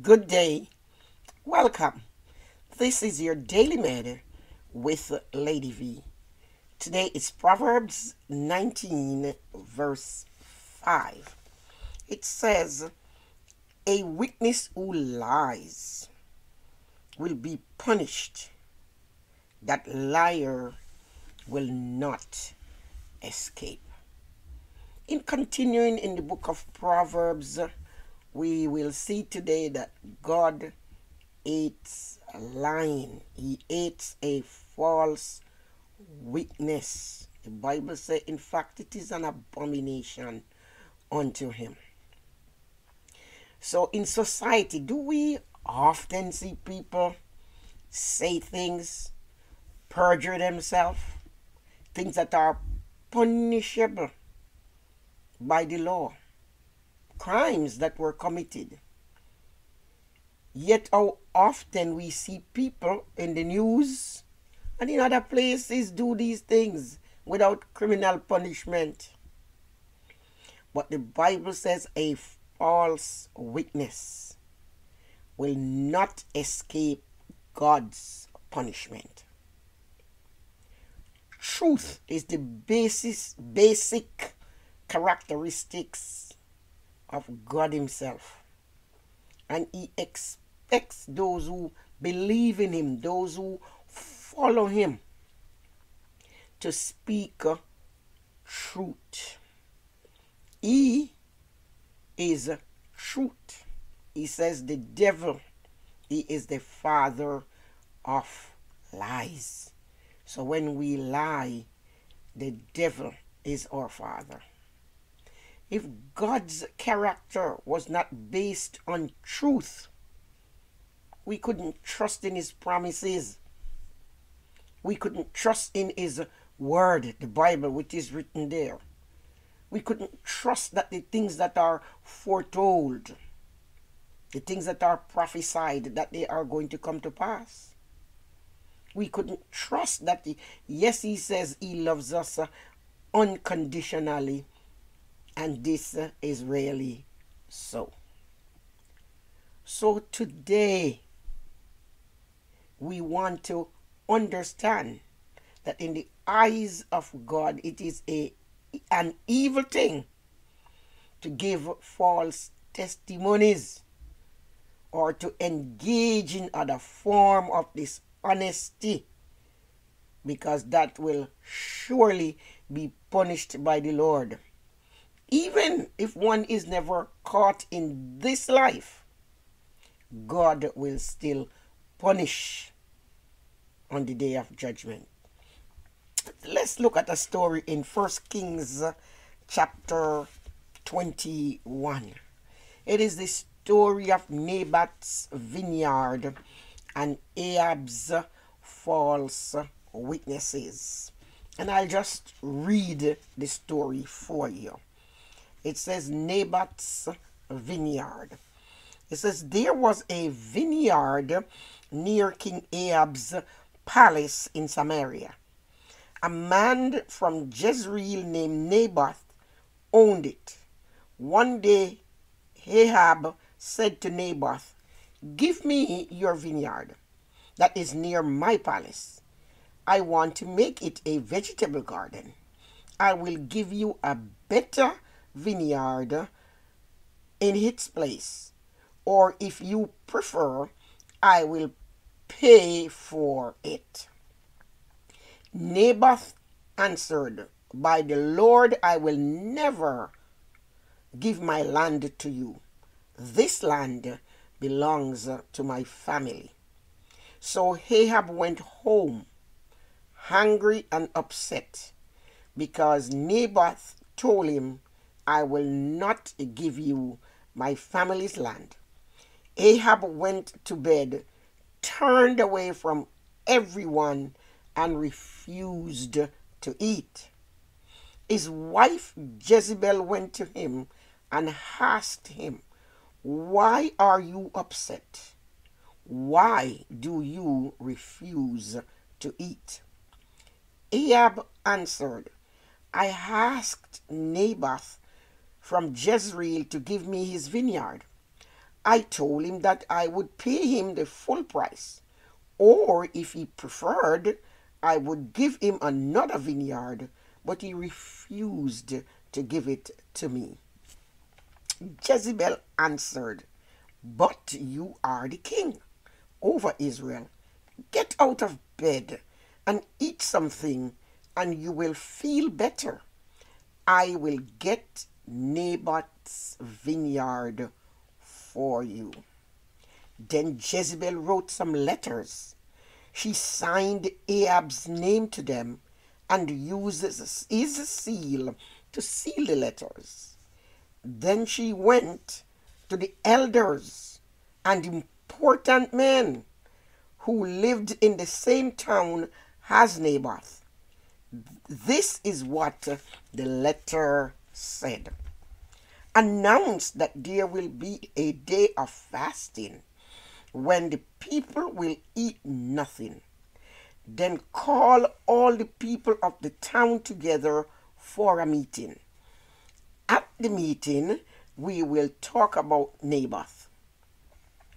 Good day. Welcome. This is your daily matter with Lady V. Today is Proverbs 19, verse 5. It says, A witness who lies will be punished, that liar will not escape. In continuing in the book of Proverbs, we will see today that God hates lying. He hates a false witness. The Bible says, in fact, it is an abomination unto him. So in society, do we often see people say things, perjure themselves, things that are punishable by the law? Crimes that were committed. Yet, how often we see people in the news and in other places do these things without criminal punishment. But the Bible says a false witness will not escape God's punishment. Truth is the basis, basic characteristics of God Himself. And He expects those who believe in Him, those who follow Him, to speak uh, truth. He is truth. He says the devil, he is the father of lies. So when we lie, the devil is our father. If God's character was not based on truth, we couldn't trust in His promises. We couldn't trust in His word, the Bible, which is written there. We couldn't trust that the things that are foretold, the things that are prophesied, that they are going to come to pass. We couldn't trust that, he, yes, He says He loves us unconditionally and this is really so. So today, we want to understand that in the eyes of God, it is a, an evil thing to give false testimonies or to engage in other form of dishonesty because that will surely be punished by the Lord even if one is never caught in this life, God will still punish on the day of judgment. Let's look at a story in First Kings chapter 21. It is the story of Naboth's vineyard and Ahab's false witnesses. And I'll just read the story for you it says Naboth's vineyard. It says there was a vineyard near King Ahab's palace in Samaria. A man from Jezreel named Naboth owned it. One day Ahab said to Naboth, Give me your vineyard that is near my palace. I want to make it a vegetable garden. I will give you a better vineyard in its place. Or if you prefer, I will pay for it. Naboth answered, By the Lord, I will never give my land to you. This land belongs to my family. So Ahab went home, hungry and upset, because Naboth told him I will not give you my family's land. Ahab went to bed, turned away from everyone, and refused to eat. His wife Jezebel went to him and asked him, Why are you upset? Why do you refuse to eat? Ahab answered, I asked Naboth from Jezreel to give me his vineyard. I told him that I would pay him the full price, or if he preferred, I would give him another vineyard, but he refused to give it to me. Jezebel answered, But you are the king over Israel. Get out of bed and eat something, and you will feel better. I will get Naboth's vineyard for you. Then Jezebel wrote some letters. She signed Ahab's name to them and uses his seal to seal the letters. Then she went to the elders and important men who lived in the same town as Naboth. This is what the letter said. Announce that there will be a day of fasting when the people will eat nothing. Then call all the people of the town together for a meeting. At the meeting, we will talk about Naboth.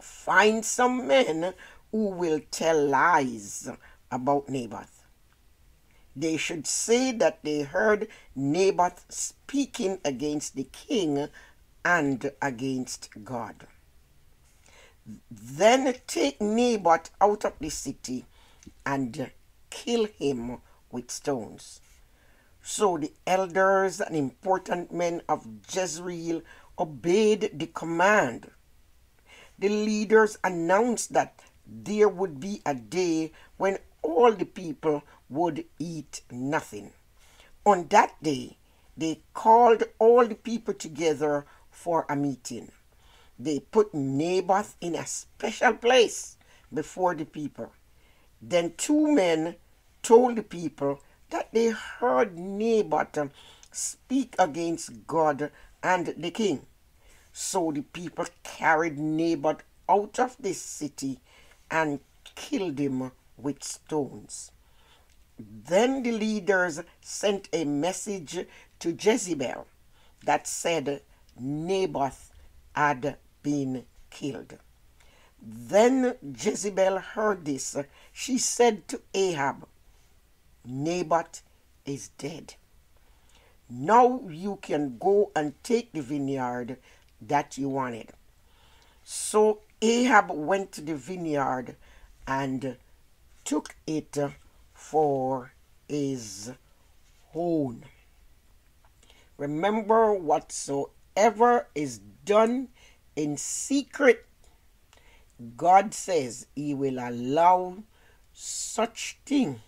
Find some men who will tell lies about Naboth. They should say that they heard Naboth speaking against the king and against God. Then take Naboth out of the city and kill him with stones. So the elders and important men of Jezreel obeyed the command. The leaders announced that there would be a day when all the people would eat nothing. On that day, they called all the people together for a meeting. They put Naboth in a special place before the people. Then two men told the people that they heard Naboth speak against God and the king. So the people carried Naboth out of the city and killed him with stones. Then the leaders sent a message to Jezebel that said Naboth had been killed. Then Jezebel heard this. She said to Ahab, Naboth is dead. Now you can go and take the vineyard that you wanted. So Ahab went to the vineyard and took it for his own. Remember, whatsoever is done in secret, God says He will allow such thing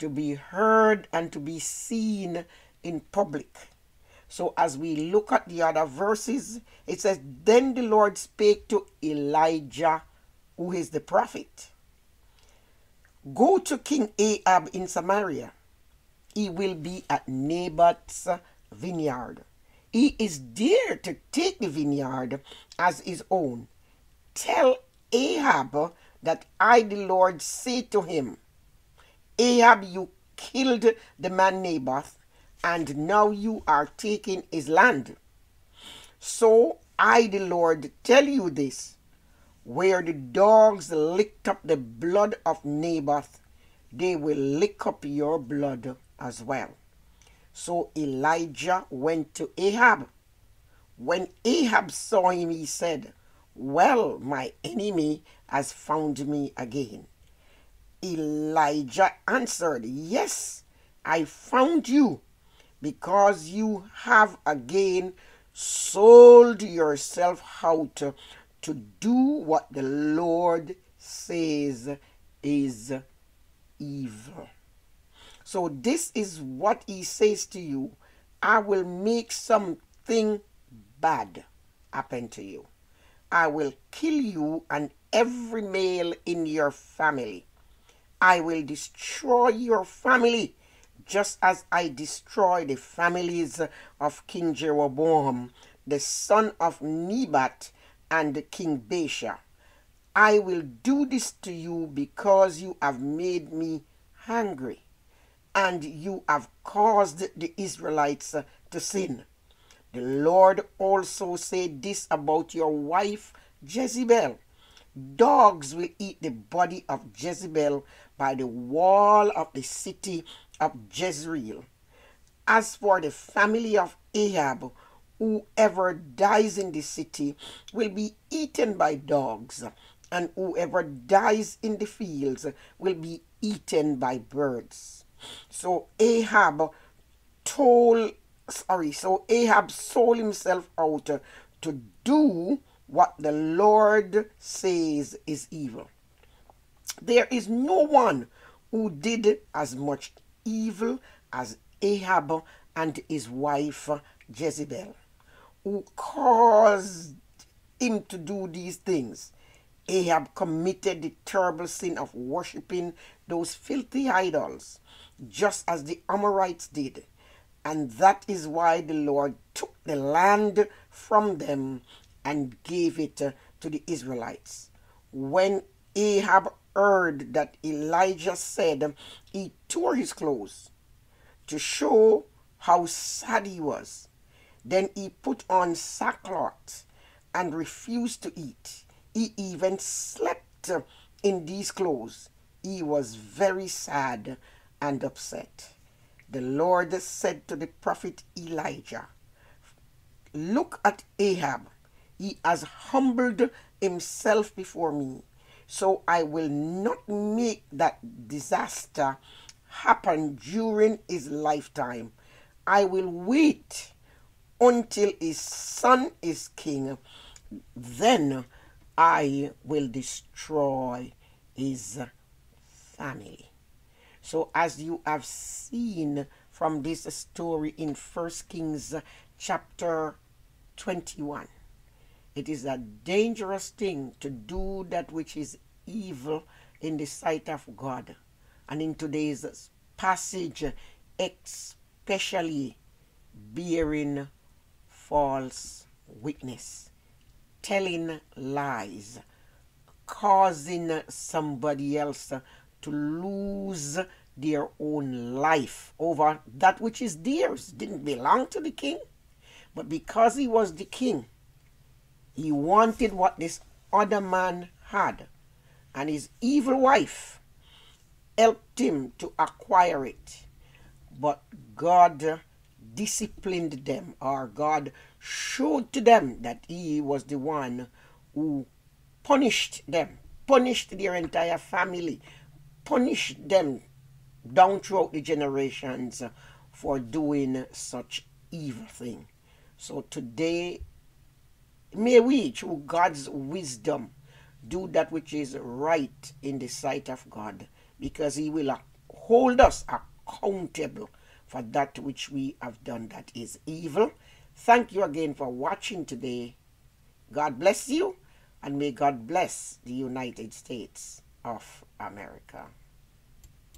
to be heard and to be seen in public. So as we look at the other verses, it says, Then the Lord spake to Elijah, who is the prophet. Go to King Ahab in Samaria. He will be at Naboth's vineyard. He is there to take the vineyard as his own. Tell Ahab that I, the Lord, say to him, Ahab, you killed the man Naboth, and now you are taking his land. So I, the Lord, tell you this where the dogs licked up the blood of Naboth, they will lick up your blood as well. So Elijah went to Ahab. When Ahab saw him, he said, Well, my enemy has found me again. Elijah answered, Yes, I found you because you have again sold yourself out to do what the Lord says is evil. So, this is what he says to you I will make something bad happen to you. I will kill you and every male in your family. I will destroy your family just as I destroyed the families of King Jeroboam, the son of Nebat, and King Baasha. I will do this to you because you have made me hungry, and you have caused the Israelites to sin. The Lord also said this about your wife Jezebel. Dogs will eat the body of Jezebel by the wall of the city of Jezreel. As for the family of Ahab, whoever dies in the city will be eaten by dogs, and whoever dies in the fields will be eaten by birds. So Ahab told, sorry, so Ahab sold himself out to do what the Lord says is evil. There is no one who did as much evil as Ahab and his wife Jezebel, who caused him to do these things. Ahab committed the terrible sin of worshipping those filthy idols, just as the Amorites did. And that is why the Lord took the land from them and gave it to the Israelites. When Ahab heard that Elijah said he tore his clothes to show how sad he was. Then he put on sackcloth and refused to eat. He even slept in these clothes. He was very sad and upset. The Lord said to the prophet Elijah, Look at Ahab. He has humbled himself before me so I will not make that disaster happen during his lifetime. I will wait until his son is king. Then I will destroy his family. So, as you have seen from this story in First Kings chapter 21, it is a dangerous thing to do that which is evil in the sight of God. And in today's passage, especially bearing false witness, telling lies, causing somebody else to lose their own life over that which is theirs, didn't belong to the king. But because he was the king, he wanted what this other man had, and his evil wife helped him to acquire it. But God disciplined them, or God showed to them that He was the one who punished them, punished their entire family, punished them down throughout the generations for doing such evil thing. So today May we, through God's wisdom, do that which is right in the sight of God, because He will hold us accountable for that which we have done that is evil. Thank you again for watching today. God bless you, and may God bless the United States of America.